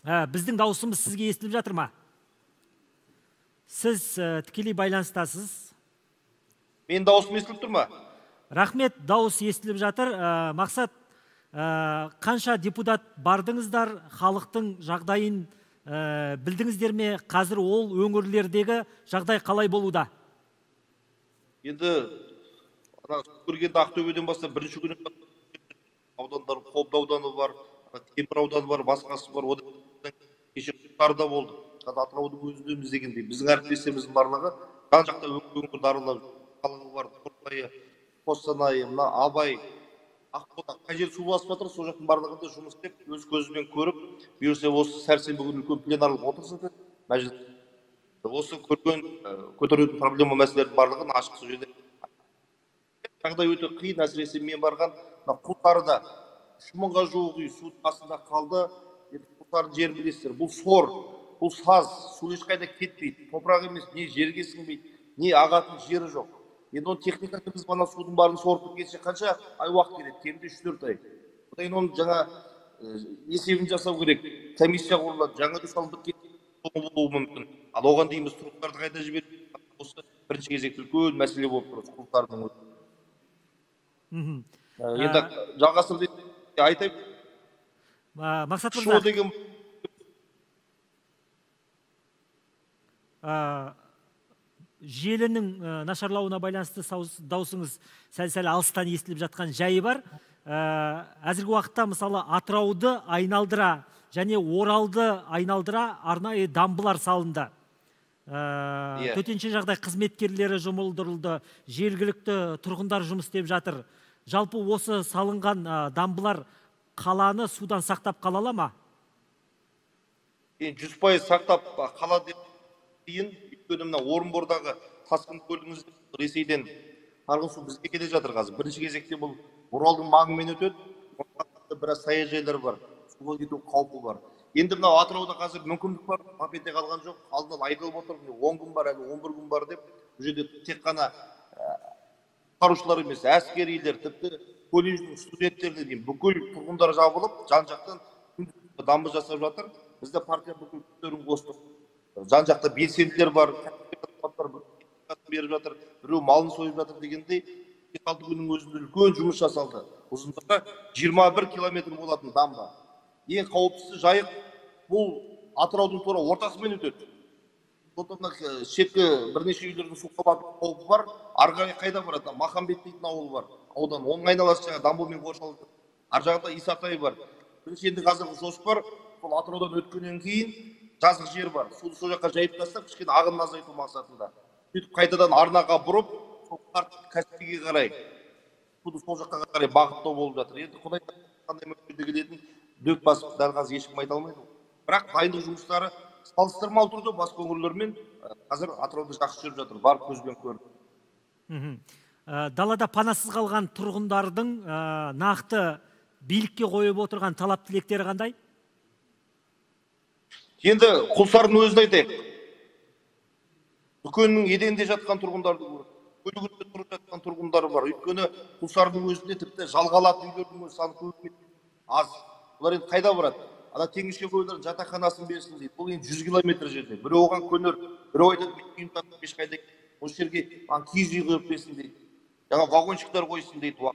Ә, біздің дауысымыз сізге естіліп жатыр ма? Сіз ә, тікелей байланыстасыз? Менің дауысым естіліп тұр ма? Рахмет дауыс естіліп жатыр. Ә, мақсат ә, қанша депутат бардыңыздар? Халықтың жағдайын ә, білдіңіздер ме? Қазір ол өңірлердегі жағдай қалай болуда? Енді ана көргенде ақтөбеден бастап бірінші күні аудандар қобда ауданы бар темір ауданы бар басқасы бар одан құлсарыда болды. Қазір атыраудың өзінде іздегендей біздің әріптестеріміздің барлығы жан жақта өңірді аралап бар қордайы қостанай мына абай ақбота қай жер су басып жатыр сол жақтың барлығында жұмыс істеп өз көзімен көріп бұйырса осы сәрсенбі күні үлкен пленарлық отырыс өтеді мәжіліс. Осы көрген көтеретін проблема мәселелердің барлығын ашық сол жерде. Жағдай өте қиын әсіресе мен барған мына құлсарыда үш мыңға жуық үй судың астында қалды. Енді құлсарының жерін білесіздер. Бұл сор бұл саз су ешқайда кетпейді. Топырақ емес не жерге сіңбейді не ағатын жері жоқ. Енді оны техника кіргізіп ана судың барын сорып кеткенше қанша ай уақыт кетеді кемінде үш төрт ай. Одан кейін оны жаңа есебін жасау керек. Комиссия құрылады. Жаңа салынып болуы мүмкін. Ал оған дейін біз тұрғындарды қайда жіберіп осы бірінші кезекте үлкен мәселе болып тұр Ә, енді жалғастырып айтайын мақсат мырза. Деген ә, желінің нашарлауына байланысты даусыңыз сәл сәл алыстан естіліп жатқан жайы бар. Әзіргі уақытта мысалы атырауды айналдыра және оралды айналдыра арнайы дамбылар салынды. Ә, төтенше жағдай қызметкерлері жұмылдырылды жергілікті тұрғындар жұмыс істеп жатыр. Жалпы осы салынған дамбылар қаланы судан сақтап қала ала ма? Жүз пайыз сақтап а, қалады деп қиын өйткені мына орынбордағы тасқын көрдіңіз ресейден арғы су бізге келе жатыр қазір. Бірінші кезекте бұл оралдың маңымен өтеді. Біраз саяжайлар бар суға кету қаупі бар. Енді мынау атырауда қазір мүмкіндік бар тап ете қалған жоқ. Алдын ала айтылып отыр он күн бар әлі он бір күн бар деп. Бұл жерде тек қана құтқарушылар емес әскерилер тіпті колледждің студенттері дейін бүкіл тұрғындар жабылып жан жақтан дамбы жасап жатыр. Бізде партия бүкіл күштерін қостық жан жақта белсенділер бар беріп жатыр біреу малын сойып жатыр дегендей алты күннің өзінде үлкен жұмыс жасалды. Ұзындығы жиырма бір километр болатын дамба. Ең қауіптісі жайық бұл атыраудың тура ортасымен өтеді. Сондықтан мына шеткі бірнеше үйлердің суға бату қаупі бар ары қарай қайда барады? Махамбет дейтін ауыл бар аудан. Оның айналасы жаңағы дамбамен қоршалды. Ар жағында исатай бар. Бірінші енді қазіргі жоспар сол атыраудан өткеннен кейін жазық жер бар. Суды сол жаққа жайып тастап кішкене ағынын азайту мақсатында. Сөйтіп қайтадан арнаға бұрып сол каспийге қарай суды сол жаққа қарай бағыттау болып жатыр. Енді құдай қандай мүмкіндігі дөп басып дәл қазір ешкім айта алмайды бірақ дайындық жұмыстары салыстырмалы түрде басқа өңірлермен қазір атырауда жақсы жүріп жатыр барып көзбен көріп далада панасыз қалған тұрғындардың нақты билікке қойып отырған талап тілектері қандай? Енді құлсардың өзін айтайық. Дүкеннің еденінде жатқан тұрғындарды көрдік. Көлігінде тұрып жатқан тұрғындар бар. Өйткені құлсардың өзінде тіпті жалға алатын үйлердің өзі саны аз. Олар енді қайда барады? Ана теңізші қойлардың жатақханасын берсін дейді. Бұл енді жүз километр жерде. Біреу оған көнер біреу айтады мен үйім тастап ешқайда осы жерге маған киіз үй қойып берсін дейді. Жаңа вагончиктар қойсын дейді.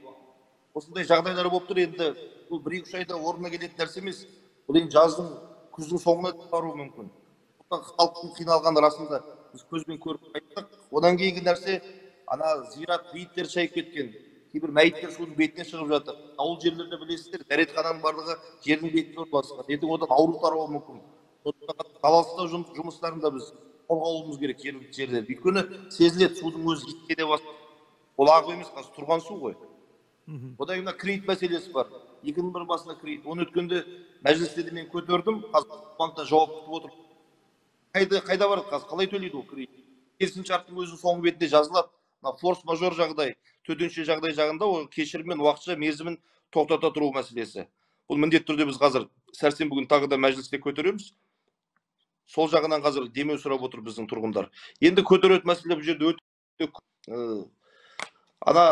Осындай жағдайлар болып тұр. Енді бұл бір екі үш айда орнына келетін нәрсе емес. Бұл енді жаздың күздің соңына баруы мүмкін. Халықтың қиналғаны расында біз көзбен көріп қайттық. Одан кейінгі нәрсе ана зират бейіттер шайып кеткен. Кейбір мәйіттер судың бетіне шығып жатыр. Ауыл жерлерде білесіздер дәретхананың барлығы жердің бетінде орналасқан. Ертең одан ауру тарауы мүмкін. Сондықтан залалсыздау жұмыс- жұмыстарын да біз қолға алуымыз керек жергілікті жерлерде өйткені сезіледі судың өзі иіскене бастады ол ағу емес қазір тұрған су ғой. Одан кейін мына кредит мәселесі бар. Екінің бір басында кредит. Оны өткенде мәжілісте де мен көтердім қазір банкта жауап күтіп отыр. Қайда қайда барады? Қазір қалай төлейді ол кредит? Келісімшарттың өзінің соңғы бетінде жазылады. Форс мажор жағдай төтенше жағдай жағында ол кешіріммен уақытша мерзімін тоқтата тұру мәселесі. Бұл міндетті түрде біз қазір сәрсенбі күні тағы да мәжілісте көтереміз. Сол жағынан қазір демеу сұрап отыр біздің тұрғындар. Енді көтеретін мәселе бұл жерде өте. Э, ана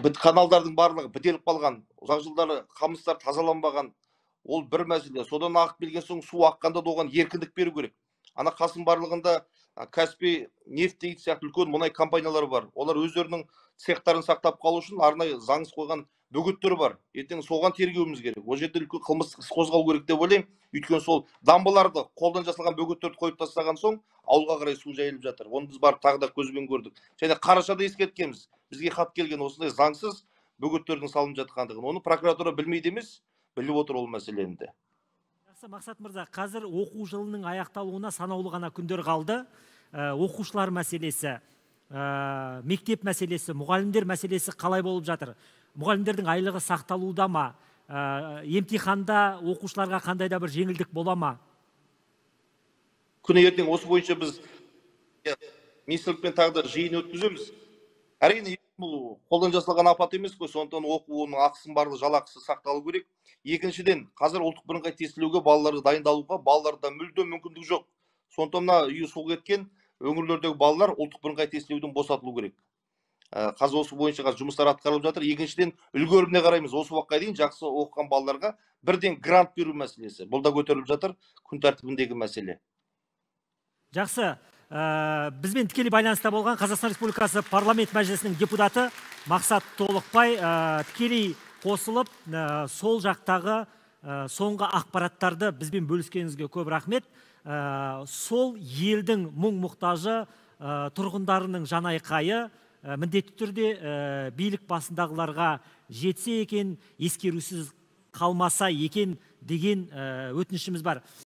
біт каналдардың барлығы бітеліп қалған ұзақ жылдары қамыстар тазаланбаған. Ол бір мәселе. Содан ағып келген соң су аққанда да оған еркіндік беру керек. Ана қасым барлығында а, каспий нефть сияқты үлкен мұнай компаниялары бар. Олар өздерінің цехтарын сақтап қалу үшін арнайы заңсыз қойған бөгеттер бар. Ертең соған тергеуіміз керек. Ол жерде үлкен қылмыстық іс қозғау керек деп ойлаймын. Өйткені сол дамбаларды қолдан жасалған бөгеттерді қойып тастаған соң ауылға қарай су жайылып жатыр. Оны біз барып тағы да көзбен көрдік. Және қарашада ескерткенбіз. Бізге хат келген осындай заңсыз бөгеттердің салынып жатқандығын. Оны прокуратура білмейді емес біліп отыр ол мәселені де. Жақсы мақсат мырза. Қазір оқу жылының аяқталуына санаулы ғана күндер қалды. Ә, оқушылар мәселесі ә, мектеп мәселесі мұғалімдер мәселесі қалай болып жатыр? Мұғалімдердің айлығы сақталуда ма? Ә, емтиханда оқушыларға қандай да бір жеңілдік бола ма? Күні ертең осы бойынша біз министрлікпен тағы да жиын өткіземіз. Әрине бұл қолдан жасалған апат емес қой сондықтан оқу оның ақысын барлығы жалақысы сақталу керек. Екіншіден қазір ұлттық бірыңғай тестілеуге балаларды дайындалуға балаларда мүлдем мүмкіндік жоқ. Сондықтан мына үйі су кеткен өңірлердегі балалар ұлттық бірыңғай тестілеуден босатылу керек. Ә, қазір осы бойынша қазір жұмыстар атқарылып жатыр. Екіншіден үлгеріміне қараймыз осы уақытқа дейін жақсы оқыған балаларға бірден грант беру мәселесі бұл да көтеріліп жатыр. Күн тәртібіндегі мәселе. Жақсы. Ә, бізбен тікелей байланыста болған қазақстан республикасы парламент мәжілісінің депутаты мақсат толықбай ә, тікелей қосылып ә, сол жақтағы соңғы ақпараттарды бізбен бөліскеніңізге көп рахмет. Сол елдің мұң мұқтажы тұрғындарының жанайқайы міндетті түрде билік басындағыларға жетсе екен ескерусіз қалмаса екен деген өтінішіміз бар.